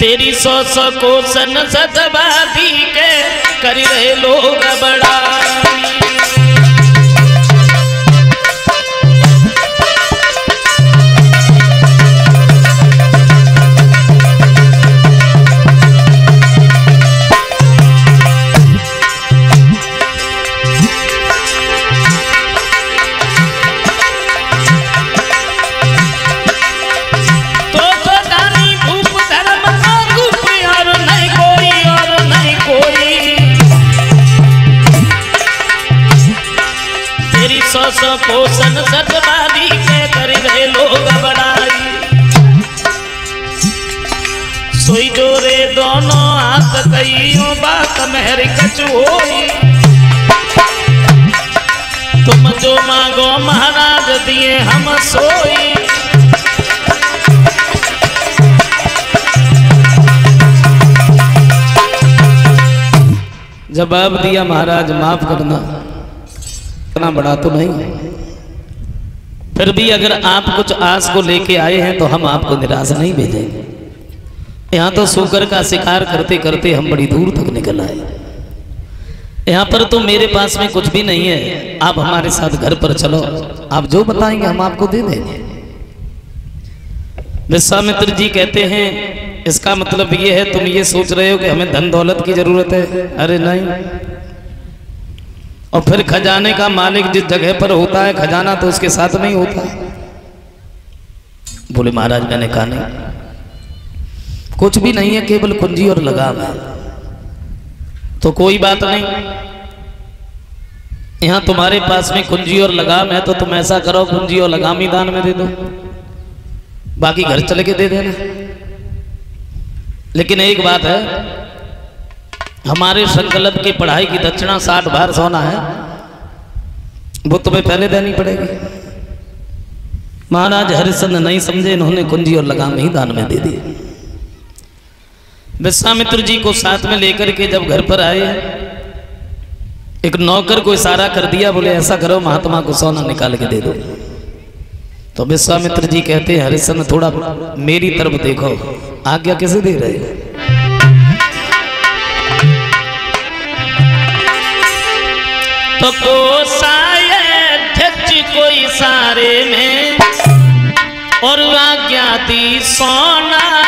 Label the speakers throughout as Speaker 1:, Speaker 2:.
Speaker 1: तेरी सौ सौ को सन सतबादी के कर रहे लोग बड़ा। तेरी सौ सौ पोषण के कर रहे लोग बड़ाई। सोई जोरे दोनों हाथ बात मेहर तुम जो मांगो महाराज दिए हम सोई।
Speaker 2: जवाब दिया महाराज, माफ़ करना। इतना बड़ा तो नहीं। फिर भी अगर आप कुछ आस को लेके आए हैं तो हम आपको निराश नहीं भेजेंगे। यहाँ तो शुगर का शिकार करते करते हम बड़ी दूर तक निकल आए। यहाँ पर तो मेरे पास में कुछ भी नहीं है। आप हमारे साथ घर पर चलो। आप जो बताएँगे, हम आपको दे देंगे। विश्वामित्र जी कहते हैं, इसका मतलब ये है, तुम ये सोच रहे हो कि हमें धन दौलत की ज़रूरत है? अरे नहीं। और फिर खजाने का मालिक जिस जगह पर होता है, खजाना तो उसके साथ नहीं होता बोले, महाराज, मैंने कहा नहीं। कुछ भी नहीं है, केवल कुंजी और लगाम है। तो कोई बात नहीं। यहाँ तुम्हारे पास में कुंजी और लगाम है तो तुम ऐसा करो, कुंजी और लगाम ही दान में दे दो। बाकी घर चले के दे देना। लेकिन एक बात है हमारे संकल्प की पढ़ाई की दक्षिणा साठ बार सोना है। वो तुम्हें पहले देनी पड़ेगी। महाराज हरिश्चंद्र नहीं समझे, इन्होंने कुंजी और लगाम ही दान में दे दी विश्वामित्र जी को साथ में लेकर के जब घर पर आए, एक नौकर को इशारा कर दिया, बोले, ऐसा करो, महात्मा को सोना निकाल के दे दो। तो विश्वामित्र जी कहते हैं हरिश्चंद्र थोड़ा मेरी तरफ़ देखो। आज्ञा कैसे दे रहे हो?
Speaker 1: तो को शायद कोई सारे में और आज्ञा दी सोना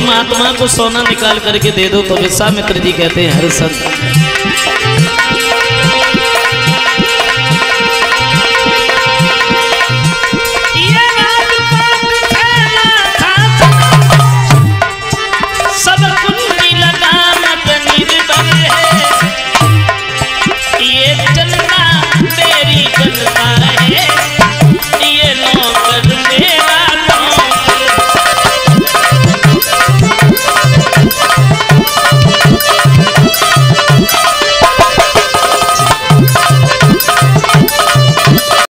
Speaker 2: महात्मा को सोना निकाल करके दे दो तो विश्वामित्र जी कहते हैं हरिश्चंद्र